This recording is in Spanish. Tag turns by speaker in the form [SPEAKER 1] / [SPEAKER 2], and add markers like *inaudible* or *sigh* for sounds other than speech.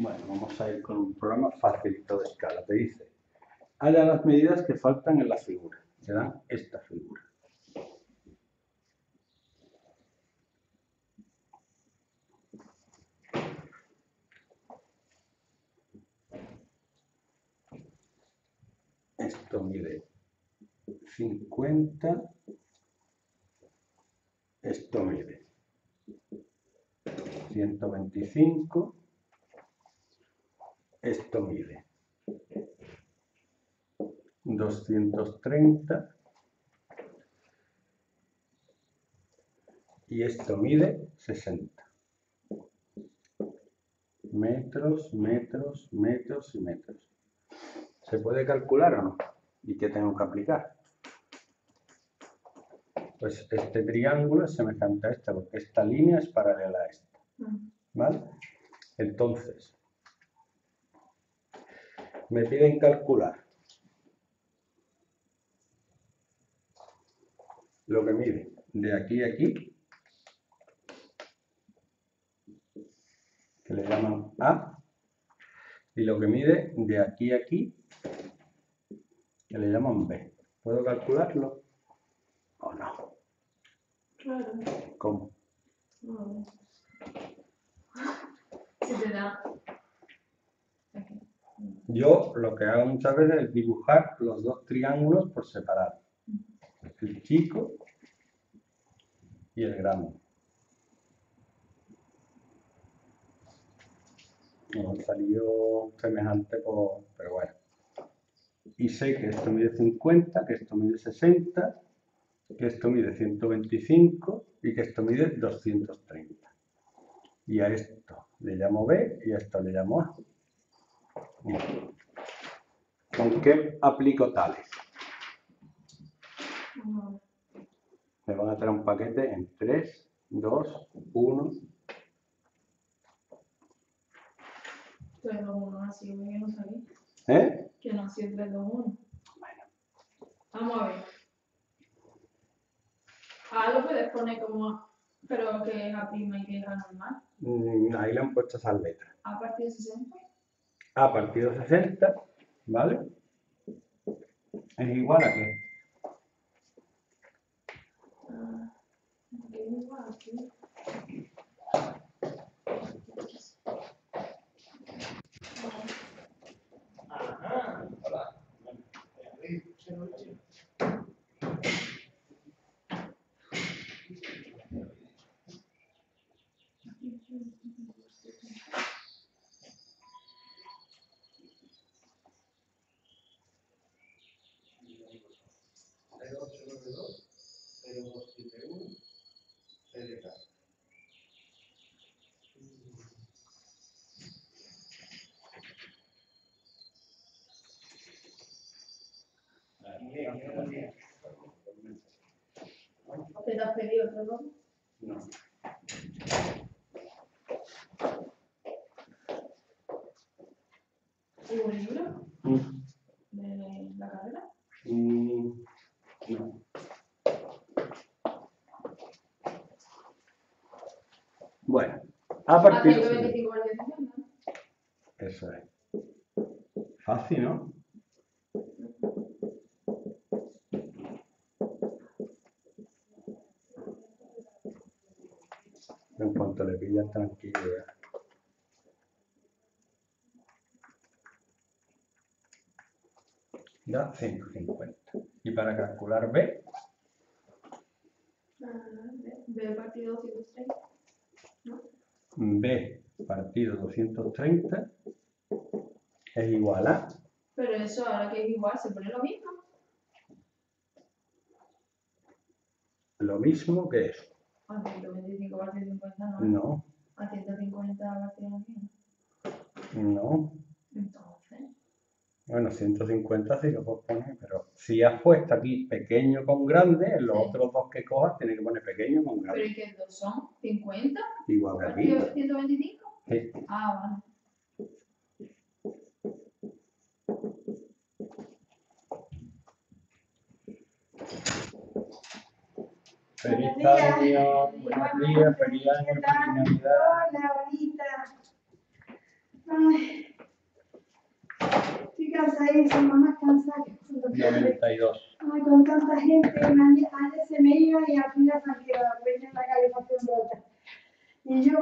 [SPEAKER 1] Bueno, vamos a ir con un programa facilito de escala. Te dice, haya las medidas que faltan en la figura. Te dan esta figura. Esto mide 50. Esto mide 125 esto mide 230 y esto mide 60 metros, metros, metros y metros. ¿Se puede calcular o no? ¿Y qué tengo que aplicar? Pues este triángulo es semejante a este, porque esta línea es paralela a esta. ¿Vale? Entonces, me piden calcular lo que mide de aquí a aquí, que le llaman A, y lo que mide de aquí a aquí, que le llaman B. ¿Puedo calcularlo o no?
[SPEAKER 2] Claro.
[SPEAKER 1] ¿Cómo?
[SPEAKER 2] No. *laughs* Si te da
[SPEAKER 1] yo lo que hago muchas veces es dibujar los dos triángulos por separado. El chico y el grande. No salió semejante, pero bueno. Y sé que esto mide 50, que esto mide 60, que esto mide 125 y que esto mide 230. Y a esto le llamo B y a esto le llamo A. ¿Con qué aplico tales? Me van a traer un paquete en 3, 2, 1.
[SPEAKER 2] 3, 2, 1, así que no sabía.
[SPEAKER 1] ¿Eh?
[SPEAKER 2] Que no hacía 3, 2, 1. Bueno. Vamos a ver. Ah, lo puedes poner como, pero que es A prima y que es A normal.
[SPEAKER 1] Mm, ahí le han puesto esas letras.
[SPEAKER 2] A partir de 60.
[SPEAKER 1] A partido 60, ¿vale? Es igual a qué?
[SPEAKER 3] Ajá, hola.
[SPEAKER 2] ¿Te has pedido otro
[SPEAKER 1] No.
[SPEAKER 2] ¿Y un libro? ¿De la carrera?
[SPEAKER 1] Mm, no. Bueno, a partir
[SPEAKER 2] de...
[SPEAKER 1] 125 Eso es. Fácil, ¿no? En cuanto le pillas tranquilidad. Da 150. Y para calcular B.
[SPEAKER 2] B partido 230. ¿no?
[SPEAKER 1] B partido 230 es igual a.
[SPEAKER 2] Pero eso ahora que es igual, se pone lo mismo.
[SPEAKER 1] Lo mismo que eso.
[SPEAKER 2] A 125 partido 50 no.
[SPEAKER 1] No.
[SPEAKER 2] A 150 partido
[SPEAKER 1] 100. No.
[SPEAKER 2] Entonces.
[SPEAKER 1] Bueno, 150 sí lo puedes poner, pero si has puesto aquí pequeño con grande, en los otros dos que cojas tienes que poner pequeño con grande.
[SPEAKER 2] ¿Pero y qué dos son? ¿50?
[SPEAKER 1] Igual que aquí.
[SPEAKER 2] ¿125?
[SPEAKER 1] Sí.
[SPEAKER 2] Ah, vale.
[SPEAKER 1] Feliz año, buenos días, feliz año, feliz Navidad.
[SPEAKER 4] Hola, bonita. Ay.
[SPEAKER 3] Casa ahí, estaba más cansada que con tanta gente.
[SPEAKER 1] 92.
[SPEAKER 3] Ay, con tanta gente, nadie se me iba y al final la peña en la calefacción rota. Y yo